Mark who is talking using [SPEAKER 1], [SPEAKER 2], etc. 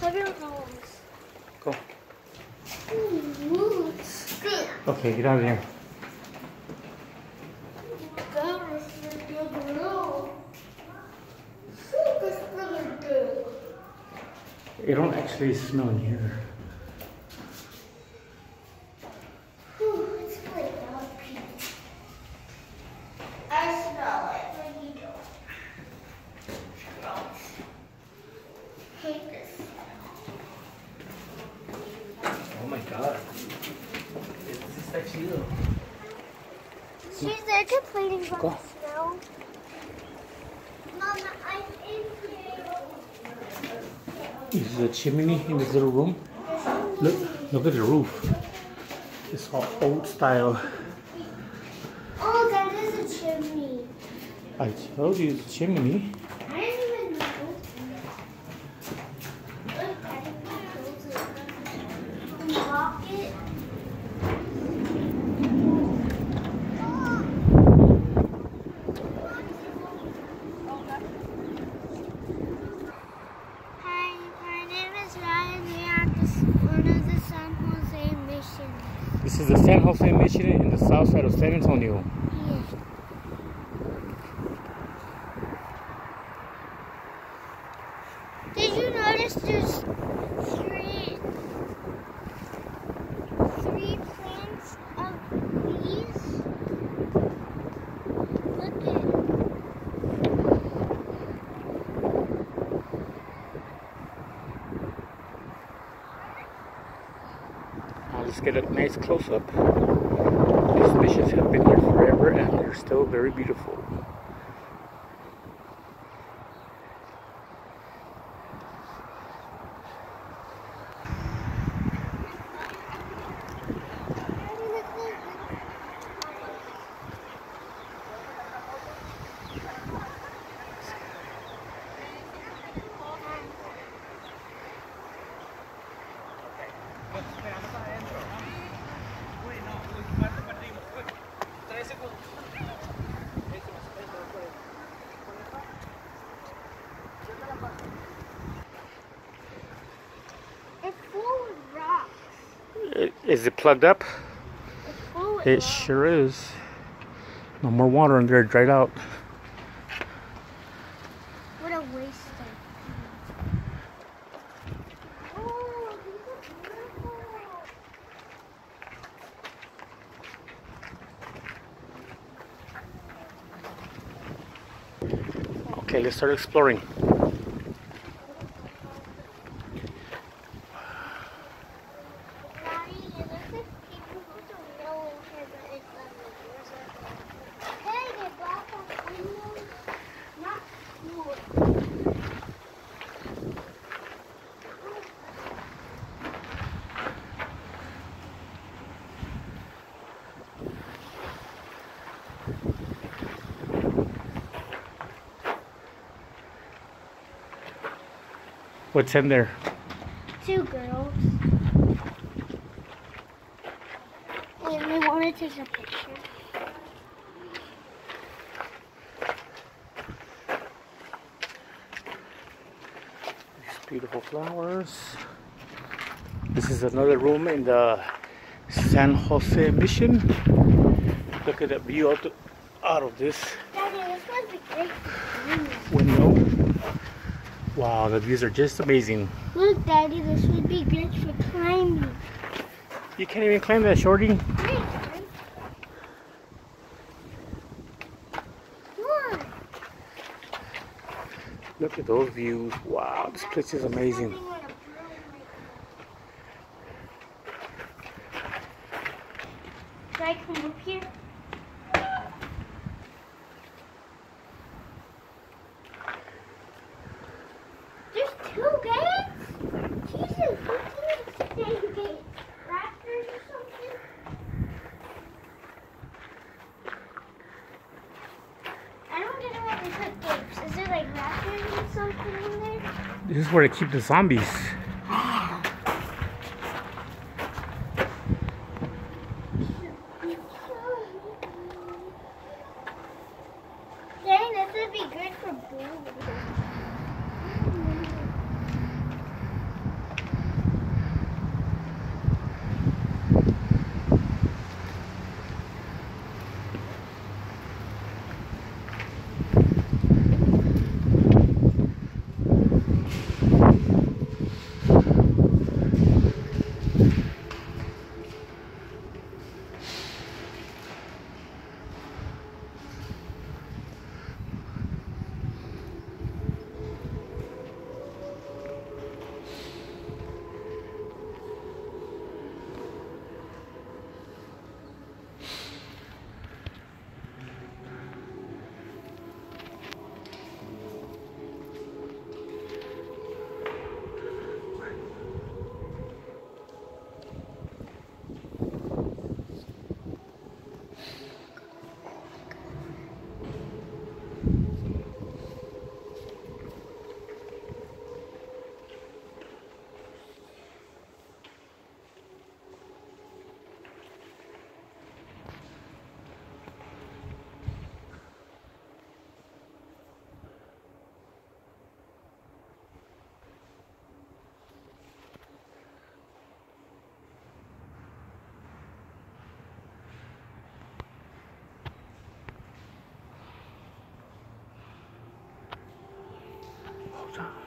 [SPEAKER 1] Have your nose.
[SPEAKER 2] Go. Okay, get out of here.
[SPEAKER 1] That was really good. That's really good.
[SPEAKER 2] It don't actually smell in here.
[SPEAKER 1] Ooh, it's like dog pee. I smell it when you don't. Gross. Hate this.
[SPEAKER 2] Oh my god. This is actually
[SPEAKER 1] She's there complaining about
[SPEAKER 2] Go.
[SPEAKER 1] the smell. Mama, I'm in here.
[SPEAKER 2] This is a chimney in this little room. Look, look at the roof. It's all old style.
[SPEAKER 1] Oh, that is a chimney.
[SPEAKER 2] I told you it's a chimney.
[SPEAKER 1] I didn't even know. Look, I didn't even know to unlock it. Hi, my name is Ryan. We are at the, one of the San Jose missions.
[SPEAKER 2] This is the San Jose Mission in the south side of San Antonio.
[SPEAKER 1] Yeah. Did you notice there's three three plants of these? Look at
[SPEAKER 2] Now let's get a nice close up. These missions have been here forever and they're still very beautiful.
[SPEAKER 1] It's full of rocks.
[SPEAKER 2] I- Is it plugged up?
[SPEAKER 1] It's full of
[SPEAKER 2] It
[SPEAKER 1] rocks.
[SPEAKER 2] sure is. No more water in there, dried out.
[SPEAKER 1] What a waste of. Oh, these are.
[SPEAKER 2] Okay, let's start exploring. What's in there?
[SPEAKER 1] Two girls. And they want to take a picture.
[SPEAKER 2] These beautiful flowers. This is another room in the San Jose Mission. Look at that view out, of this
[SPEAKER 1] Daddy, this would be great for
[SPEAKER 2] window. Wow, the views are just amazing.
[SPEAKER 1] Look, Daddy, this would be great for climbing.
[SPEAKER 2] You can't even climb that, Shorty. Look at those views. Wow, this place is amazing.
[SPEAKER 1] Something on a broom like- Should I come up here? There's two gates? Jesus, what's in the same gate? Raptors or something? I don't get why they put gates. Is there like raptors or something in there?
[SPEAKER 2] This is where they keep the zombies. 部。